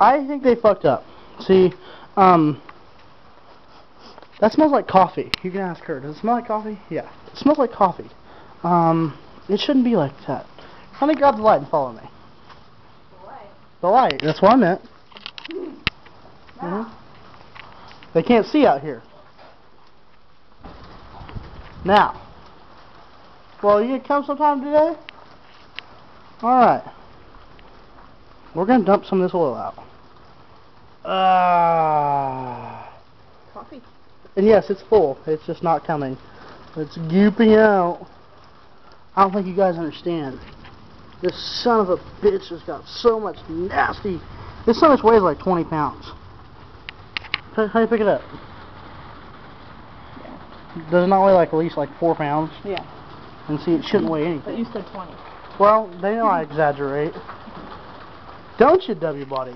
I think they fucked up. See, um, that smells like coffee. You can ask her. Does it smell like coffee? Yeah. It smells like coffee. Um, it shouldn't be like that. Honey, grab the light and follow me. The light? The light. That's what I meant. Mhm. They can't see out here. Now. Well, you gonna come sometime today? Alright. We're gonna dump some of this oil out. Ah. Coffee. And yes, it's full. It's just not coming. It's gooping out. I don't think you guys understand. This son of a bitch has got so much nasty. This sandwich weighs like 20 pounds. How, how do you pick it up? Does it not weigh like at least like 4 pounds? Yeah. And see, it shouldn't weigh anything. But you said 20. Well, they know I exaggerate. Don't you, W body?